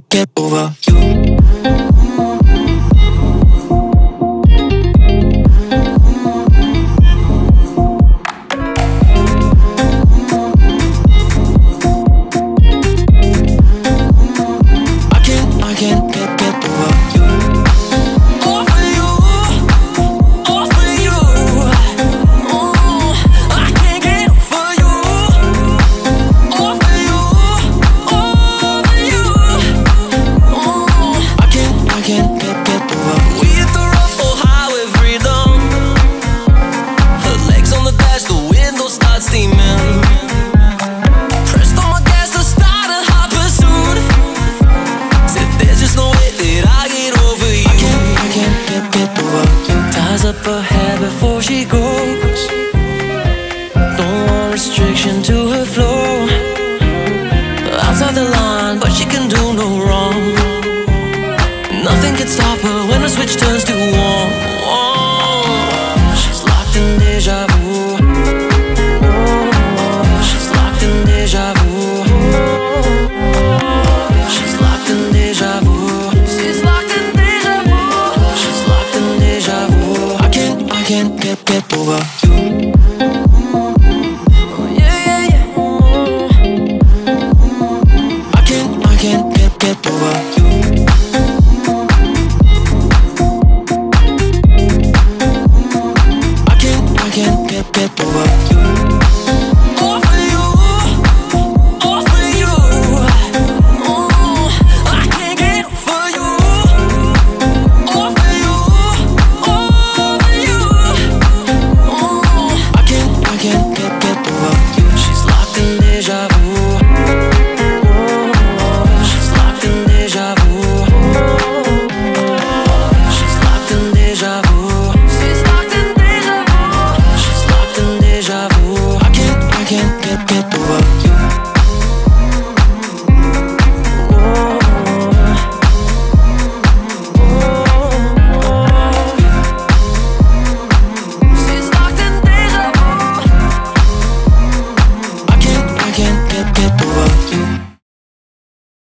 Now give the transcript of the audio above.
get over you. could stop her when the switch turns to on. She's locked in deja vu. She's locked in deja vu. She's locked in deja vu. She's locked in deja vu. She's locked in deja vu. I can't, I can't get, get over you. j'avoue.